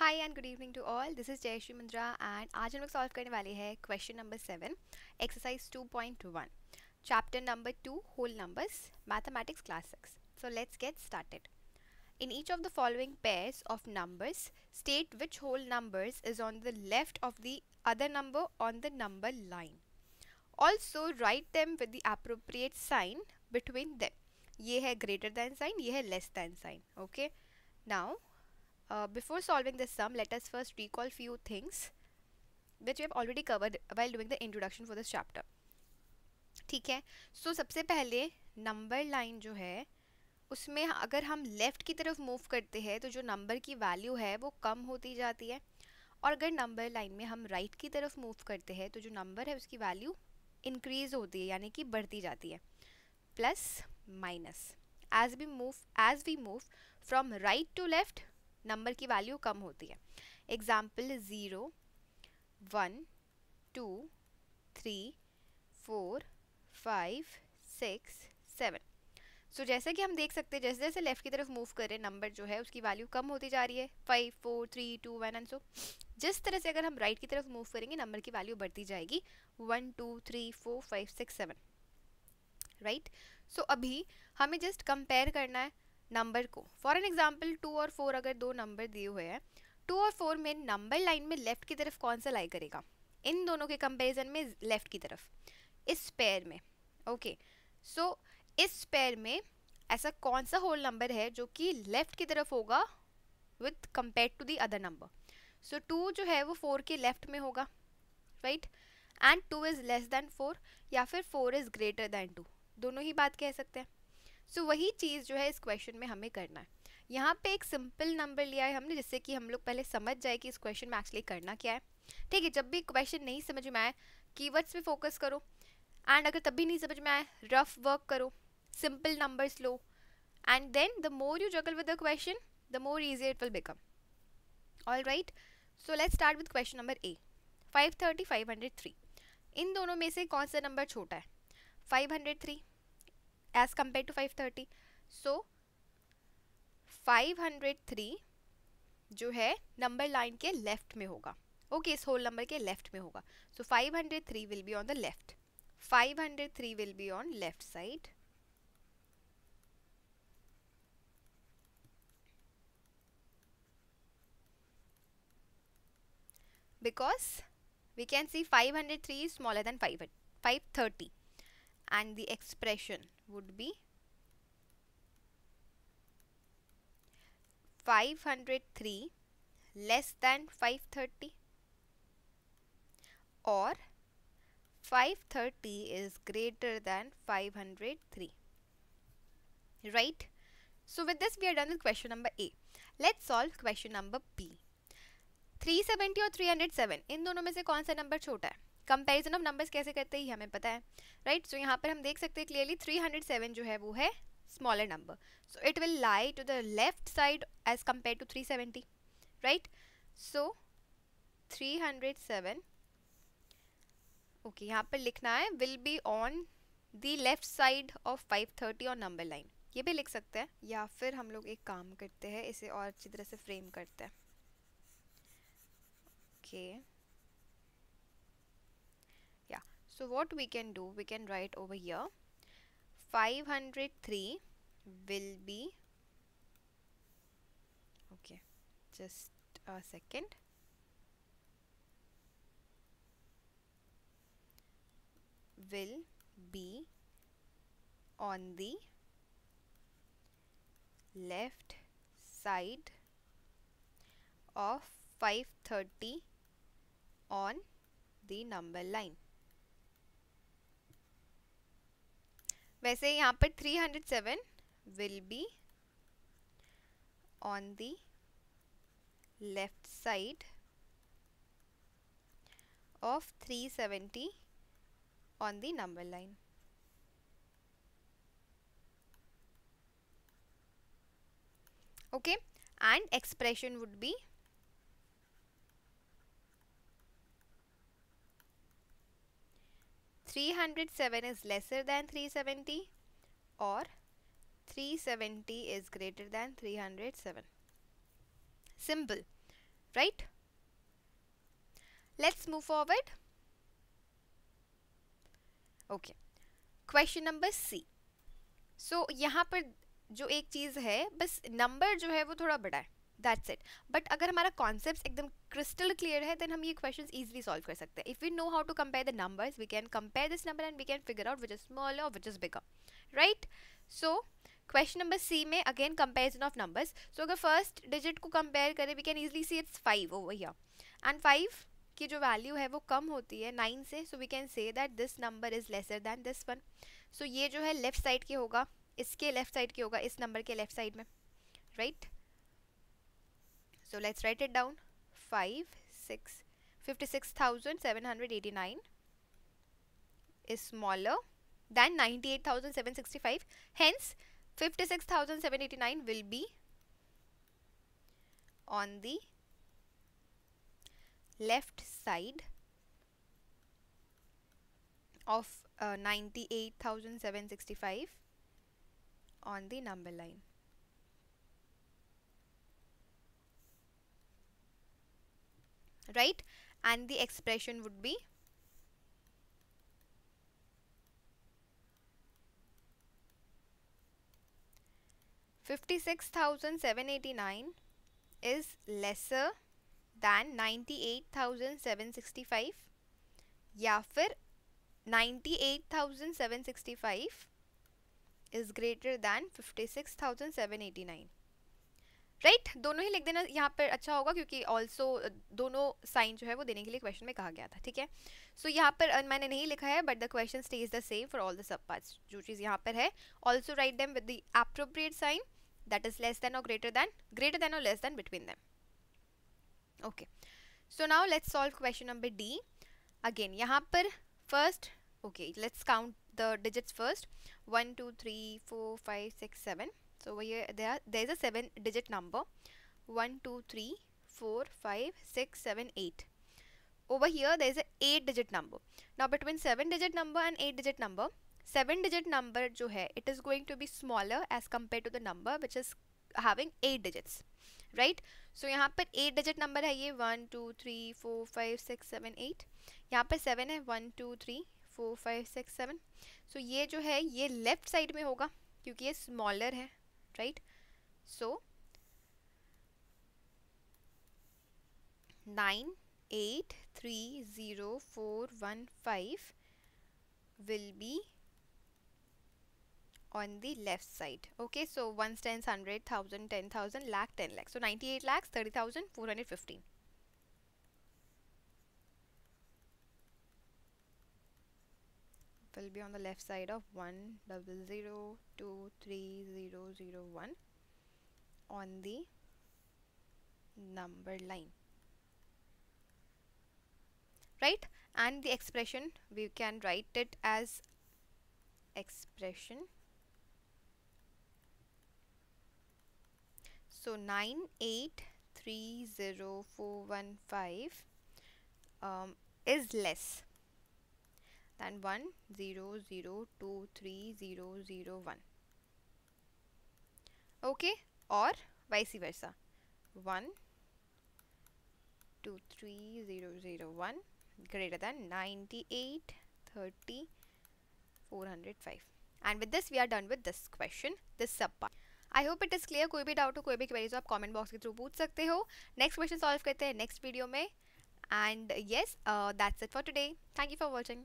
Hi and good evening to all this is Jayshree Mundra and आज हम लोग solve करने वाले हैं question number seven exercise 2.1 chapter number two whole numbers mathematics class six so let's get started In each of the following pairs of numbers, state which whole numbers is on the left of the other number on the number line. Also write them with the appropriate sign between them. ये है greater than sign, ये है less than sign. Okay. Now Uh, before solving this sum, let us first recall few things which we have already covered while doing the introduction for this chapter. ठीक है? सो so, सबसे पहले number line जो है उसमें अगर हम left की तरफ़ मूव करते हैं तो जो नंबर की वैल्यू है वो कम होती जाती है। और अगर नंबर लाइन में हम राइट right की तरफ़ मूव करते हैं तो जो नंबर है उसकी वैल्यू इंक्रीज़ होती है यानी कि बढ़ती जाती है। Plus minus as we move as we move from right to left number की वैल्यू कम होती है। Example zero one two three four five six seven so जैसे कि हम देख सकते हैं, जैसे जैसे लेफ़्ट की तरफ़ मूव करें नंबर जो है, उसकी वैल्यू कम होती जा रही है। Five four three two one and so जिस तरह से अगर हम राइट की तरफ़ मूव करेंगे नंबर की वैल्यू बढ़ती जाएगी। One two three four five six seven right so अभी हमें जस्ट कंपेयर करना है। नंबर को। फॉर एन एग्ज़ाम्पल टू और फोर अगर दो नंबर दिए हुए हैं टू और फोर में नंबर लाइन में लेफ़्ट की तरफ़ कौन सा लाई करेगा? इन दोनों के कंपैरिजन में लेफ़्ट की तरफ़। इस पेयर में। ओके. सो इस पेयर में ऐसा कौन सा होल नंबर है जो कि लेफ़्ट की तरफ़ होगा with compare to the other number so two जो है वो फोर के लेफ़्ट में होगा right and two is less than four या फिर four is greater than two दोनों ही बात कह सकते हैं। सो so, वही चीज़ जो है इस क्वेश्चन में हमें करना है। यहाँ पे एक सिंपल नंबर लिया है हमने जिससे कि हम लोग पहले समझ जाए कि इस क्वेश्चन में एक्चुअली करना क्या है। ठीक है जब भी क्वेश्चन नहीं समझ में आए कीवर्ड्स पे फोकस करो। एंड अगर तब भी नहीं समझ में आए रफ वर्क करो। Simple numbers low. And then the more you juggle with the question the more easy it will become all right so let start with question number A five thirty five hundred three इन दोनों में से कौन सा number छोटा है? Five hundred three as compare to 530 so 503 जो है number line के लेफ़्ट में होगा। ओके okay, इस होल नंबर के लेफ़्ट में होगा। So so, 503 will be on the left 503 will be on left side because we can see 503 is smaller than 5, 530 and the expression would be 503 less than 530 or 530 is greater than 503 right so with this we are done with question number A let's solve question number B 370 और 307 इन दोनों में से कौन सा number छोटा है comparison of numbers कैसे करते हैं, ये हमें पता है राइट? सो यहाँ पर हम देख सकते हैं क्लियरली 307 जो है वो है smaller number so it will lie to the left side as compare to 370 right so 307 okay यहाँ पर लिखना है will be on the left side of 530 और नंबर लाइन ये भी लिख सकते हैं, या फिर हम लोग एक काम करते हैं, इसे और अच्छी तरह से फ्रेम करते हैं okay okay. So what we can do we can write over here 503 will be okay just a second. Will be on the left side of 530 on the number line वैसे यहाँ पर 307 will be on the left side of 370 on the number line okay and expression would be 307 is lesser than 370 or 370 is greater than 307. Simple. right let's move forward okay question number c so यहाँ पर जो एक चीज़ है बस number जो है वो थोड़ा बड़ा है दैट्स इट बट अगर हमारा कॉन्सेप्ट एकदम क्रिस्टल क्लियर है देन हम ये क्वेश्चन ईजिली सॉल्व कर सकते हैं. If we know how to compare the numbers we can compare this number and we can figure out which is small और which is bigger right so question number C में again comparison of numbers so अगर first digit को compare करें we can easily see it's five over here and five की जो value है वो कम होती है नाइन से so we can say that this number is lesser than this one so ये जो है लेफ़्ट साइड के होगा, इसके लेफ़्ट साइड के होगा, इस नंबर के लेफ़्ट साइड में. Right so So let's write it down. 5, 6, 56,789 is smaller than 98,765. Hence, 56,789 will be on the left side of uh, 98,765 on the number line. right and the expression would be Fifty-six thousand seven eighty-nine is lesser than ninety-eight thousand seven sixty-five. या फिर 98,765 is greater than fifty-six thousand seven eighty-nine. Right right? दोनों ही लिख देना यहाँ पर अच्छा होगा क्योंकि ऑल्सो दोनों साइन जो है वो देने के लिए क्वेश्चन में कहा गया था ठीक है? सो so, यहाँ पर मैंने नहीं लिखा है but the question stay is the same for all the sub part जो चीज़ यहाँ पर है। Also write them with the appropriate sign that is less than और ग्रेटर दैन ग्रेटर देन और less than between them okay so now let's solve question number D again यहाँ पर first okay let's count the digits first one two three four five six seven so over here there there is a seven digit number 1 2 3 4 5 6 7 8 over here there is a eight digit number now between seven digit number and eight digit number seven digit number जो है it is going to be smaller as compared to the number which is having eight digits right so यहाँ पर eight digit number है ये one two three four five six seven eight यहाँ पर seven है one two three four five six seven so ये जो है ये लेफ़्ट साइड में होगा क्योंकि ये स्मॉलर है right? So nine eight three zero four one five will be on the left side. Okay so 1 stands 100 1000 10000 lakh 10 lakhs so 98 lakhs 30415 will be on the left side of 1 double 0 2 3 0 0 1 on the number line. Right? And the expression we can write it as expression. So 9830415 um, is less than 1 0 0 2 3 0 0 1 okay, or vice versa. 1 2 3 0 0 1 greater than 98 30 405 and with this, we are done with this question, this sub part. I hope it is clear कोई भी doubt हो, कोई भी queries आप comment box के through पूछ सकते हो. नेक्स्ट क्वेश्चन सॉल्व करते हैं नेक्स्ट वीडियो में. And yes that's it for today thank you for watching